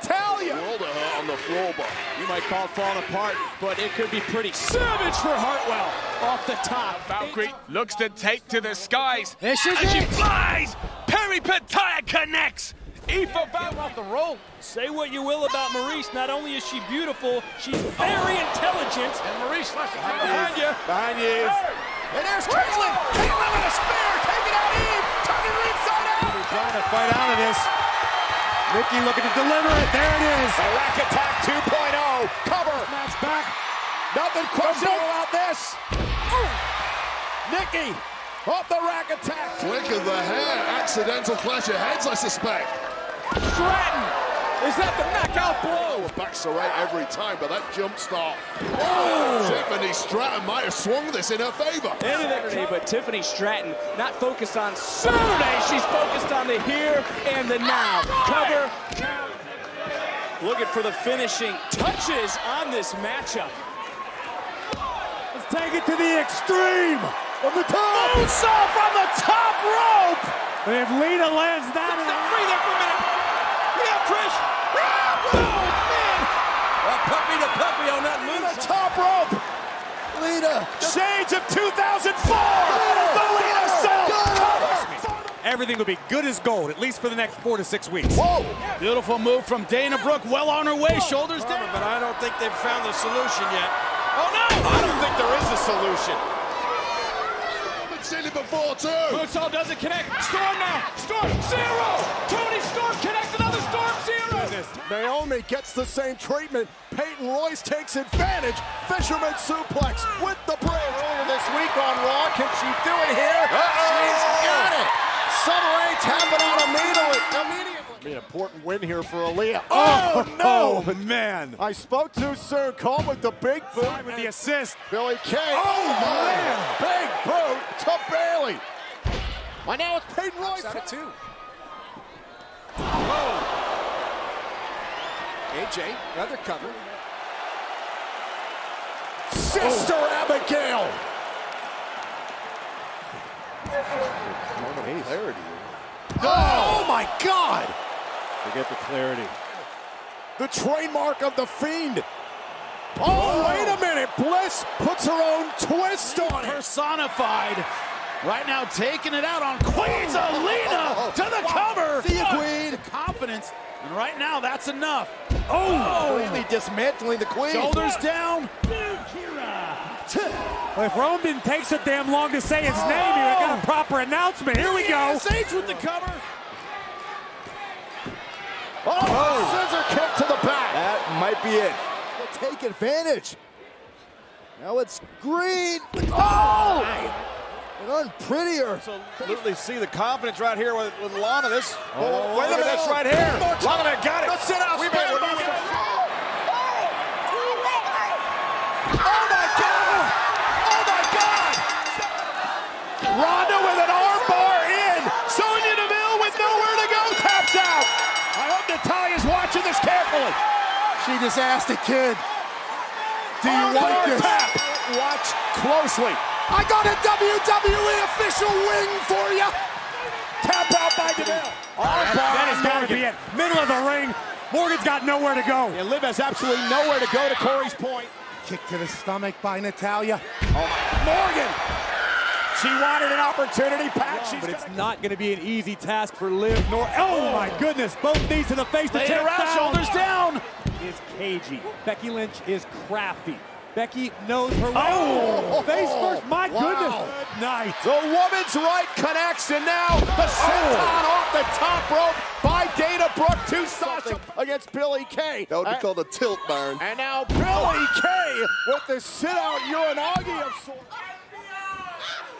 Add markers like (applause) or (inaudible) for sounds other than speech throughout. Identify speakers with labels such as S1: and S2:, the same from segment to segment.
S1: Flooring Natalya.
S2: World of hurt on the floor, but
S3: You might call it falling apart, but it could be pretty savage for Hartwell off the top.
S4: Valkyrie looks to take to the skies.
S1: There she
S4: and she
S1: is.
S4: flies. Peripetaya connects. Eva Val
S3: off the rope. Say what you will about Maryse, not only is she beautiful, she's very intelligent.
S4: and Maryse Leslie
S3: Behind you.
S1: Behind you. And there's Kaitlyn. Kaitlyn with a spear. Taking out Eve. Turning her inside out. Trying to fight out of this. Nikki looking to deliver it. There it is. A rack attack 2.0. Cover. Match back. Nothing questionable about this. Oh. Nikki off the rack attack.
S2: flick of the hair, accidental clash of heads, I suspect.
S3: Stratton. Is that the knockout blow?
S2: Backs away every time, but that jump start. Oh! Tiffany Stratton might have swung this in her favor.
S3: Saturday, but Tiffany Stratton not focused on Saturday. She's focused on the here and the now. Cover. Looking for the finishing touches on this matchup.
S1: Let's take it to the extreme. From the top.
S3: Moonsault from the top rope.
S1: And if Lita lands that in
S3: Free there for a minute. Look out, Trish. Oh, man. puppy to puppy on that
S1: the top rope. Lita. Shades of 2004. The Lita Soul.
S5: Everything will be good as gold, at least for the next four to six weeks.
S1: Whoa.
S5: Beautiful move from Dana Brooke, well on her way, shoulders down.
S3: But I don't think they've found the solution yet. Oh, no. I don't think there is a solution.
S2: I've seen it before, too.
S3: Moonsault doesn't connect. Storm now. Storm zero. Toni Storm connects another Storm zero.
S1: Naomi gets the same treatment. Peyton Royce takes advantage. Fisherman suplex with the bridge. Earlier this week on Raw, can she do it here? She's got it. Summer Rae tapping on immediately. immediately. An important win here for Aliyah. Oh, oh (laughs) no!
S5: Oh, man.
S1: I spoke too soon. Call with the big boot.
S5: With the assist.
S1: Billie Kay. Oh, oh man! Big boot to Bayley. Well, now it's Peyton Royce.
S3: Out of two.
S1: AJ, another cover. Sister oh. Abigail. Clarity. Oh. oh my God! Forget the clarity. The trademark of the Fiend. Oh, wait a minute. Bliss puts her own twist on it.
S5: Personified. Right now, taking it out on Queen oh. Zelina to the cover.
S1: See you, Queen.
S5: Confidence. And right now, that's enough.
S1: Oh, oh completely dismantling the Queen.
S5: Shoulders down.
S6: Well, if Roman takes so damn long to say his name here, I got a oh! proper announcement. Here we go.
S5: Sage with the cover.
S1: Oh, oh, scissor kick to the back. That might be it. They'll take advantage. Now it's green. Oh! And unprettier.
S5: Absolutely see the confidence right here with, with Lana. This,
S1: Oh,
S5: wait a minute, this right here.
S1: One more time.
S5: Lana got it.
S1: Let's sit out.
S5: We
S1: Spin
S5: made it.
S1: master. Oh my God! Oh my God! Ronda with an armbar in. Sonya Deville with nowhere to go taps out. I hope Natalya's watching this carefully. She just asked a kid. Do you like this? Tap. Watch closely. I got a WWE official wing for you. Tap out by Deville. Armbar.
S6: That has got to be it. Middle of the ring. Morgan's got nowhere to go.
S1: And Liv has absolutely nowhere to go to Corey's point. Kick to the stomach by Natalya. Oh, Morgan! She wanted an opportunity, Pat. She's
S6: But it's
S1: got-
S6: not going to be an easy task for Liv nor. Oh my goodness! Both knees to the face. The
S5: Lay it
S6: takedown.
S5: around, shoulders down.
S6: Is cagey. Becky Lynch is crafty. Becky knows her way.
S1: Oh!
S6: face first. My
S1: Wow.
S6: goodness. Good night.
S1: The woman's right connects, and now the oh. senton off the top rope by Dana Brooke to Sasha against Billie Kay.
S2: That would be
S1: And-
S2: called a tilt, burn.
S1: And now Billie Kay with the sit-out Uranage of sorts.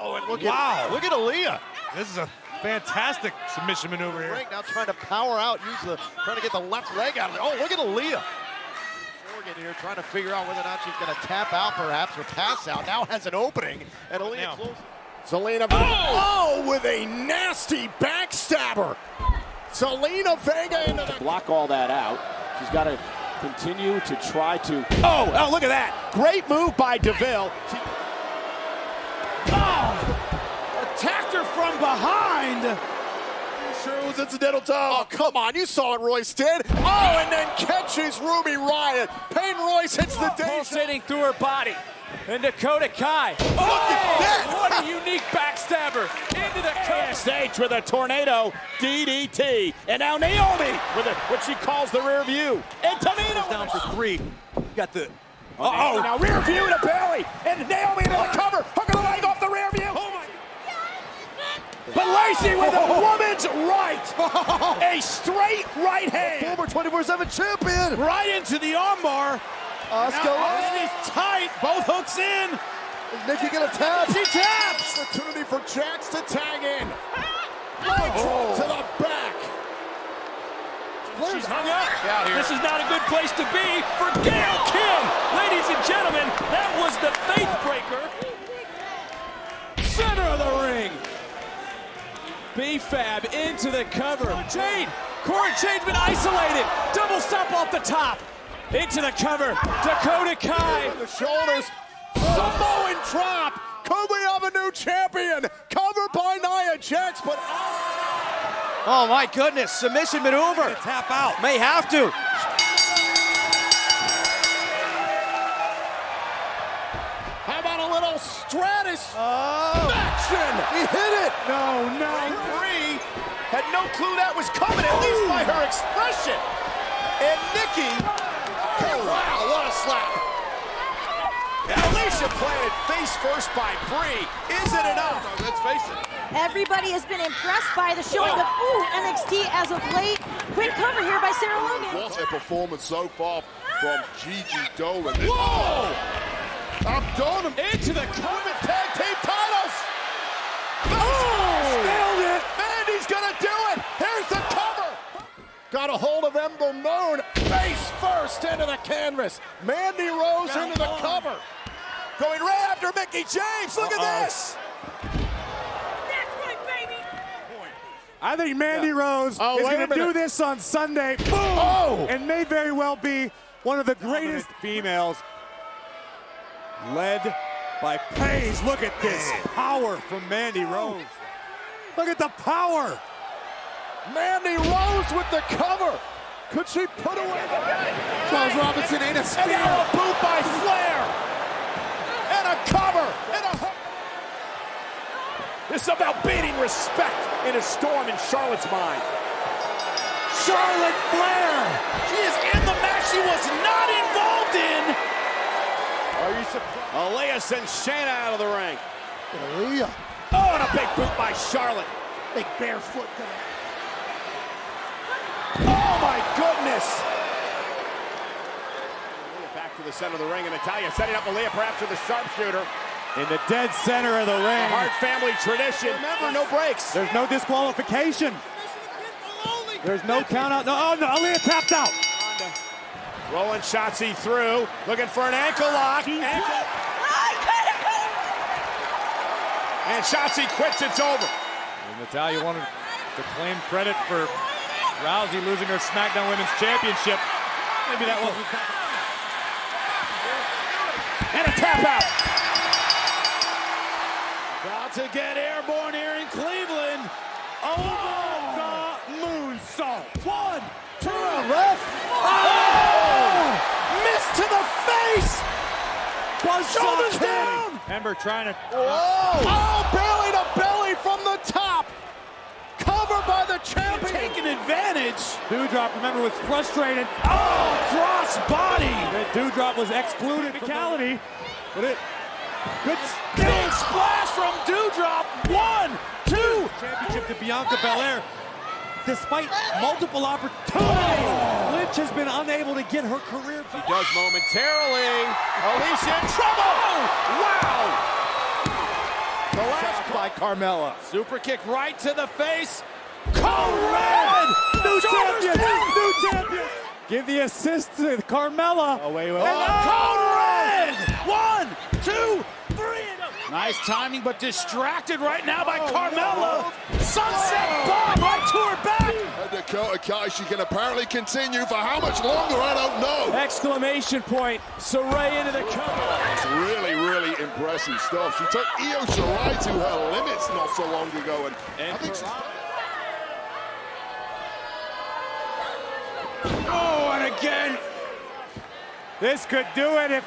S5: Oh, and look
S1: Wow.
S5: at look at Aliyah. This is a fantastic submission maneuver here.
S1: Right now trying to power out, use the trying to get the left leg out of it. Oh, look at Aliyah.
S5: Logan here trying to figure out whether or not she's going to tap out perhaps or pass out. Now has an opening. And Alina
S3: Now.
S5: close.
S2: Zelina Vega. Oh! oh! with a nasty backstabber. Zelina Vega into the
S1: block all that out. She's got to continue to try to.
S5: Oh, oh, look at that. Great move by DeVille. She-
S3: Attacked her from behind.
S2: Sure it was incidental toe. Oh, come on. You saw what Royce did. Oh, and then catches Ruby Riott. Peyton Royce hits the danger.
S7: Pulsating through her body. And Dakota Kai.
S2: Oh, look at that.
S7: What a unique backstabber. Into the.
S1: Stage with a tornado DDT. And now Naomi with a, what she calls the rear view. And Tamina
S5: down for three. Got the.
S1: Uh-oh. Now rear view to belly. And Naomi into the cover. Hook of the leg off the rear view. Oh, my. But Lacey with a (laughs) woman's right. A straight right hand.
S5: Former 24 7 champion.
S3: Right into the armbar.
S5: Oscar.
S3: Now, it is tight. Both hooks in.
S5: Is Nikki going to tap?
S3: She taps.
S2: Opportunity for Jax to tag in. (laughs) Leg oh. drop to the back.
S7: She's hung up. This is not a good place to be for Gail Kim. Ladies and gentlemen, that was the faith breaker. B-Fab into the cover. Jade. Cora Jade's been isolated. Double stop off the top. Into the cover. Dakota Kai.
S2: The shoulders. Samoan drop. Could we have a new champion? Covered by Nia Jax, but
S5: Oh, my goodness. Submission maneuver.
S3: Tap out.
S5: May have to.
S2: how about a little Stratus
S5: Oh.
S2: Action? He hit it.
S5: No, no. Brie had no clue that was coming, at least by her expression. And Nikki,
S2: Oh, wow, what a slap.
S5: Alicia planted face first by Brie. Is it enough?
S2: Let's face it.
S8: Everybody has been impressed by the showing oh. of ooh, NXT as of late. Quick cover here by Sarah Logan.
S2: What a performance so far from Gigi Dolin. Whoa! Abdomen
S7: Into the cover.
S2: Got a hold of Ember Moon. Face first into the canvas. Mandy Rose into the cover.
S5: Going right after Mickie James. Look at this.
S6: I think Mandy Rose
S2: Oh,
S6: is going to do this on Sunday. Boom!
S2: Oh!
S6: And may very well be one of the greatest females led by Paige. Look at this power from Mandy Rose. Look at the power.
S2: Mandy Rose with the cover. Could she put away the Charles Robinson ain't a spear.
S5: And now a boot by Flair.
S2: And a cover. And a hook.
S1: This is about beating respect in a storm in Charlotte's mind. Charlotte Flair.
S3: She is in the match she was not involved in.
S1: Are you surprised? Aliyah sends Shayna out of the ring.
S5: Hallelujah.
S1: Oh, and a big boot by Charlotte.
S5: Big barefoot.
S1: Oh my goodness! Back to the center of the ring, and Natalya setting up Aliyah perhaps with a sharpshooter.
S6: In the dead center of the ring.
S1: Hart family tradition.
S5: Remember, no breaks.
S6: There's no disqualification. There's no count out. No, oh no, Aliyah tapped out.
S1: Rolling Shotzi through, looking for an ankle lock. Ankle. And Shotzi quits, it's over.
S6: And Natalya wanted to claim credit for Rousey losing her SmackDown Women's Championship. Maybe that wasn't.
S1: And a tap out.
S3: About to get airborne here in Cleveland. Over the moonsault. One, two,
S5: Ref. Oh!
S3: oh!
S5: Missed to the face.
S3: Shoulders down.
S6: Ember trying to.
S5: Whoa.
S2: Oh, belly to belly from the top. Covered by the champion.
S3: Taking advantage.
S6: Doudrop, remember, was frustrated.
S3: Oh, cross body.
S6: That Doudrop was excluded. Technicality. But it. Good
S3: Big splash from Doudrop. One, two.
S6: championship to Bianca Belair. Despite multiple opportunities, Lynch has been unable to get her career
S1: She does momentarily. Alicia in trouble. Wow.
S5: The last by Carmella.
S3: Super kick right to the face.
S6: Code Red! New champion! New champion! Give the assist to Carmella.
S1: Oh, wait, wait.
S6: And
S1: Oh.
S6: code red. One, two, three. Nice timing, but distracted right now by oh, Carmella. Sunset oh. bomb right to her back.
S2: And Dakota Kai, she can apparently continue for how much longer, I don't know.
S3: Exclamation point. Sarray into the cover.
S2: It's really, really impressive stuff. She took Io Shirai to her limits not so long ago, and, I think she's...
S6: again. This could do it if.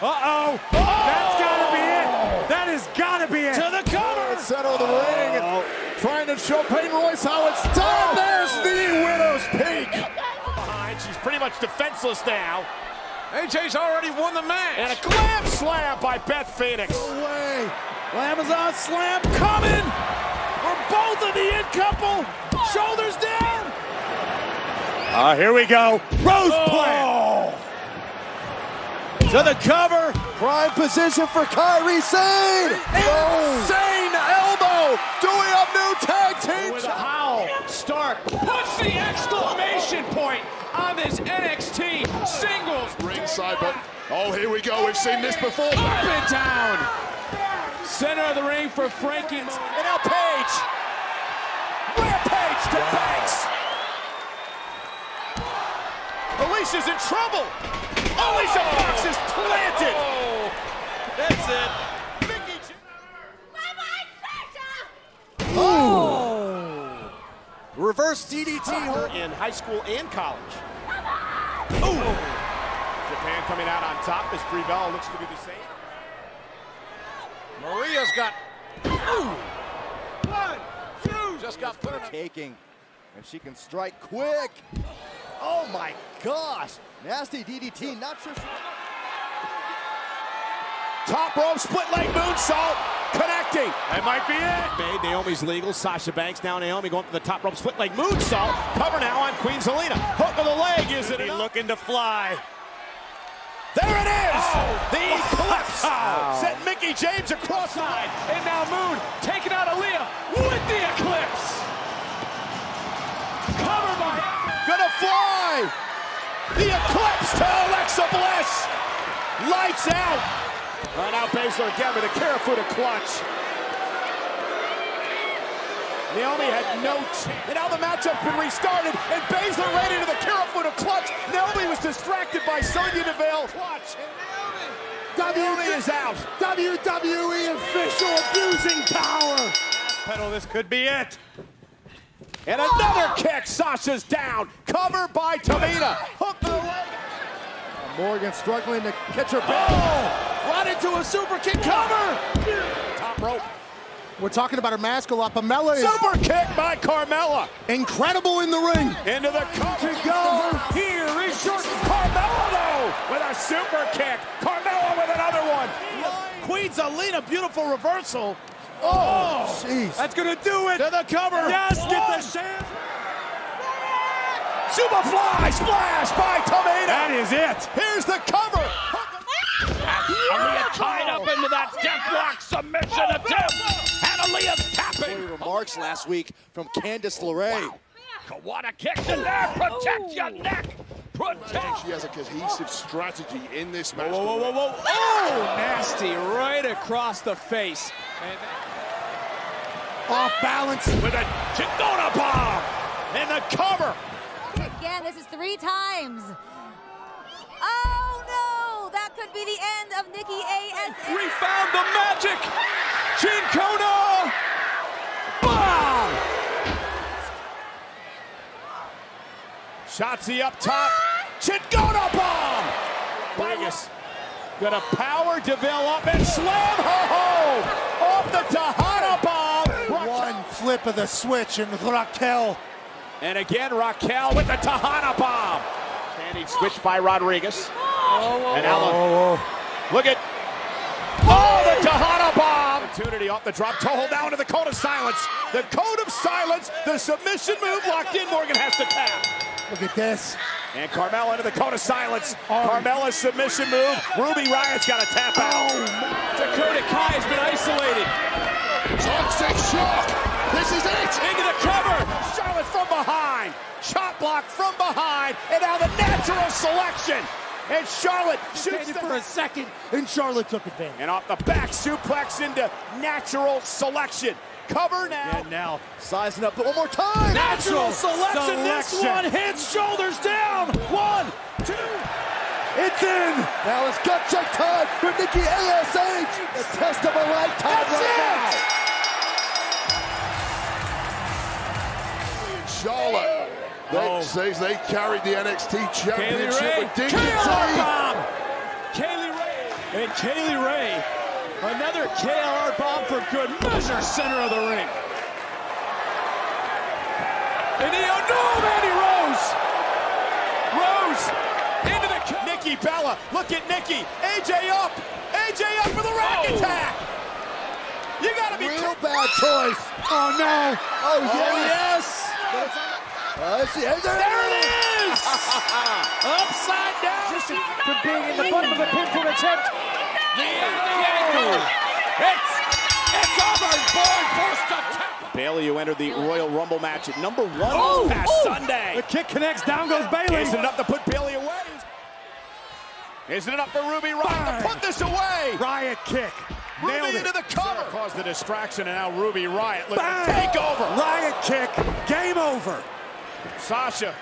S6: Uh-oh. That's gotta be it. That has gotta be it. To the cover.
S5: Center of the ring, and trying to show Peyton Royce how it's done. There's the widow's peak.
S1: Behind, she's pretty much defenseless now.
S9: AJ's already won the match.
S1: And a glam slam by Beth Phoenix.
S6: Away. Amazon slam coming for both of the in couple. Shoulders down.
S1: Uh, here we go.
S6: Rose plant. To the cover.
S5: Prime position for Kairi Sane. Insane elbow. Do we have new tag team?
S1: With a howl.
S3: Stark puts the exclamation point on this NXT singles.
S2: ringside, but oh, here we go. We've seen this before.
S3: Up and down. Center of the ring for Frankins.
S1: And now Paige. Rampage to Banks. Alicia's in trouble. Alicia Fox is planted.
S3: Oh, that's it.
S1: Mickie J- oh. Oh.
S5: Reverse DDT.
S1: her in high school and college. Ooh. Japan coming out on top as Brie Bella looks to be the same. Maria's got. Ooh. One, two. Just got put in
S5: Taking, and she can strike quick. Oh my gosh. Nasty DDT. Not sure.
S1: top rope split leg moonsault. Connecting. That might be it. Made Naomi's legal. Sasha Banks now. Naomi going to the top rope split leg moonsault. Cover now on Queen Zelina. Hook of the leg. Is it enough? looking to fly? There it is. Oh. The eclipse. Sent Mickie James across the line.
S3: And now Moon taking out Aliyah with the eclipse. Cover by
S1: Gonna fly. The eclipse to Alexa Bliss. Lights out. Uh, now Baszler again with a Kirifuda clutch. Naomi had no chance. And now the matchup's been restarted, and Baszler ran into the Kirifuda clutch. Naomi was distracted by Sonya Deville. Clutch. Naomi is out.
S6: WWE official abusing power. Pedal, this could be it.
S1: And another kick. Sasha's down. Cover by Tamina. Hook to the leg.
S5: Morgan struggling to catch her back.
S1: Oh, right into a super kick cover. Top rope.
S5: We're talking about her mask a lot. Pamela is
S1: Super kick by Carmella.
S5: incredible in the ring.
S1: Into the cover. To go. Here is your Carmella, though, with a super kick. Carmella with another one.
S6: Queen Zelina, beautiful reversal.
S5: Oh, jeez.
S6: That's gonna do it.
S1: To the cover.
S6: Yes, get the sham.
S1: Superfly splash by Tamina.
S6: That is it.
S1: Here's the cover.
S9: Aliyah tied up into that deathlock submission attempt. And Aliyah's tapping.
S5: Remarks last week from Candice LeRae.
S9: Kawada kicks in there. Protect your neck.
S2: I think
S9: Protect.
S2: she has a cohesive strategy in this match.
S1: Whoa, whoa, whoa, whoa.
S3: Oh, nasty right across the face. And
S6: Off balance.
S1: With a Chingona bomb. And the cover.
S8: Again, this is three times. Oh no, that could be the end of Nikki A.S.
S3: we found the magic. Gene Kona.
S1: Bomb. Shotzi up top. Chingona bomb. Vegas. Gonna power Deville up and slam her home. Off the Tejana bomb.
S6: One flip of the switch and Raquel.
S1: And again, Raquel with the Tejana bomb. Standing switch by Rodriguez. And Alan. Look at. Oh, the Tejana bomb. Opportunity off the drop. Toho down to the code of silence. The code of silence. The submission move locked in. Morgan has to tap.
S6: Look at this.
S1: And Carmella into the cone of silence. Oh. Carmella's submission move. Ruby Riott's got to tap out.
S3: Oh, Dakota Kai has been isolated.
S2: Toxic shock. This is it.
S1: Into the cover. Charlotte from behind. Chop block from behind, and now the natural selection. And Charlotte shoots for a second, and Charlotte took advantage. And off the back suplex into natural selection. Cover now.
S5: And now sizing up one more time.
S1: Natural selection. This one hits shoulders down. One, two.
S6: It's in.
S5: Now it's gut check time for Nikki ASH. The test of a lifetime
S1: That's
S5: right
S1: it.
S5: now. Charlotte. They
S2: Oh.
S5: says they carried the NXT
S2: Kaylee
S5: championship
S2: Ray.
S5: with dignity.
S2: KLR bomb. Kay Lee Ray. And Kay Lee Ray. Another KLR bomb for good measure. Center of the ring. And he, oh no, Mandy Rose. Rose into the
S1: Nikki Bella. Look at Nikki. AJ up. AJ up for the rack
S2: Oh.
S1: attack. You gotta be
S5: Real bad choice.
S6: Oh no.
S5: Oh,
S1: Oh,
S5: yes.
S1: yes.
S5: Uh, see, there,
S1: There it is. (laughs) Upside down.
S6: From being in the bottom of the pinfall attempt.
S1: The end of the ankle. It's, it's over. Boy, forced to tap. Bayley, who entered the Royal Rumble match at number one
S6: Oh,
S1: this past
S6: oh.
S1: Sunday.
S6: The kick connects. Down goes Bayley.
S1: Isn't it enough to put Bayley away? Isn't it enough for Ruby Riott to put this away?
S6: Riott kick. Nailed
S1: Ruby
S6: it.
S1: into the cover. Caused the distraction, and now Ruby Riott looking to take over.
S6: Riott kick. Game over.
S1: Sasha.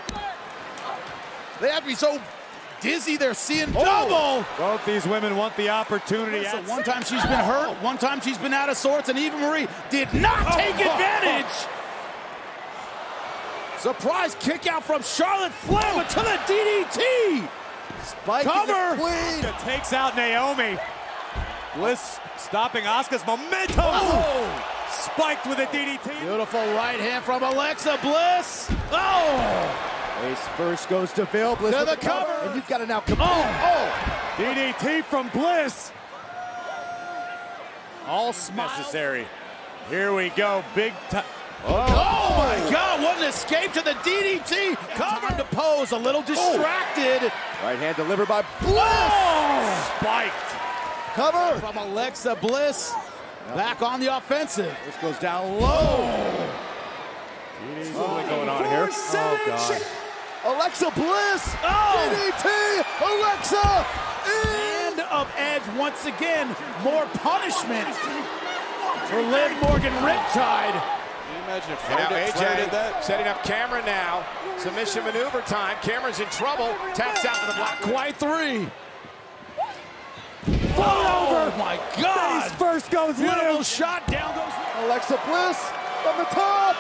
S3: They have to be so dizzy they're seeing
S1: Oh.
S3: double.
S6: Both these women want the opportunity.
S3: So one time she's been hurt, one time she's been out of sorts, and Eva Marie did not oh. take advantage. Surprise kick out from Charlotte Flair, but to the DDT.
S5: Spike
S3: Cover.
S5: the queen.
S6: Asuka takes out Naomi. Bliss stopping Asuka's momentum.
S3: Oh. Oh. Oh.
S6: Spiked with a DDT.
S3: Beautiful right hand from Alexa Bliss. Oh.
S5: Ace first goes to Vail Bliss
S3: To the
S5: the cover.
S3: cover.
S5: And you've got to now come on.
S3: Oh. oh!
S6: DDT from Bliss.
S3: All smiles.
S6: Necessary. Here we go. Big time.
S3: Oh my oh! God! What an escape to the DDT. Time to pose. A little distracted. Oh.
S5: Right hand delivered by Bliss.
S3: Oh.
S6: Spiked.
S5: Cover.
S3: From Alexa Bliss. Back on the offensive. This goes down low.
S6: Something going on here.
S5: Oh, God. Alexa Bliss.
S3: Oh.
S5: DDT. Alexa.
S3: End of Edge once again. More punishment for Liv Morgan Riptide.
S1: Imagine if now AJ did that. Setting up Cameron now. Submission maneuver time. Cameron's in trouble. Taps out to the block.
S3: Quite three.
S6: Float
S3: Oh
S6: over.
S3: my
S6: Face
S3: God.
S6: First goes
S3: Beautiful
S6: Liv.
S3: shot. Down goes.
S5: Alexa Bliss from the top.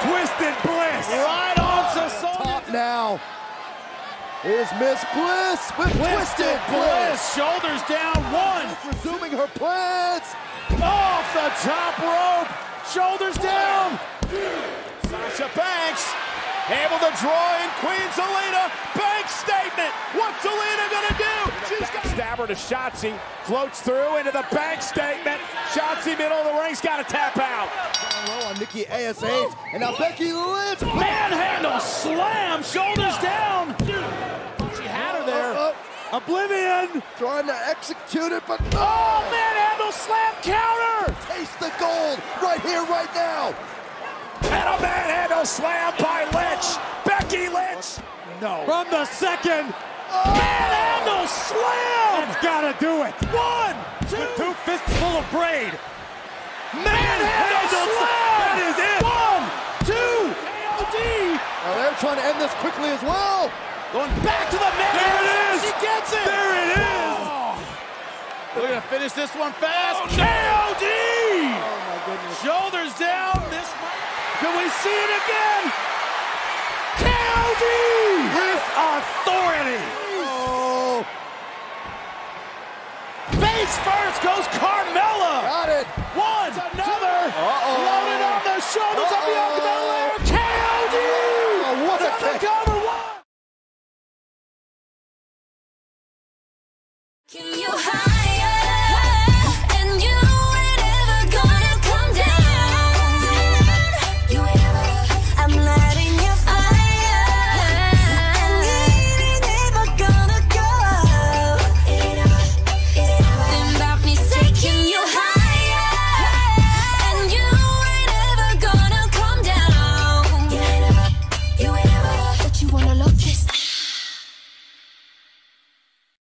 S6: Twisted Bliss.
S3: Right on Sassoon.
S5: Top now. Is Miss Bliss with
S3: Twisted Bliss. Shoulders down. One.
S5: Resuming her plans.
S3: Off the top rope. Shoulders down.
S1: Sasha Banks able to draw in Queen Zelina. Bank statement. What's Zelina gonna do? She's got stabber to Shotzi. Floats through into the bank statement. Shotzi middle of the ring's got to tap out.
S5: Low on Nikki ASH. And now Becky Lynch.
S3: Manhandle slam. Shoulders down. She had her there.
S5: Uh, uh,
S6: Oblivion.
S5: trying to execute it, but
S3: Oh, manhandle slam counter.
S5: taste the gold right here, right now.
S1: And a manhandle slam by Lynch. Becky Lynch.
S3: No.
S6: From the second.
S3: Manhandle slam.
S6: That's gotta do it.
S3: One, two.
S6: With two fists full of braid.
S3: Manhandle slam.
S6: That is it.
S3: One, two. KOD.
S5: Now they're trying to end this quickly as well.
S3: Going back to the man.
S6: There it is.
S3: She gets it.
S6: There it is.
S3: We're gonna finish this one fast. Oh, KOD.
S5: Oh my goodness.
S3: Shoulders down. Can we see it again? KOD.
S6: With authority.
S5: Oh,
S3: Face first goes Carmella.
S5: got it.
S3: One, another.
S5: Uh-oh.
S3: Loaded on the shoulders of the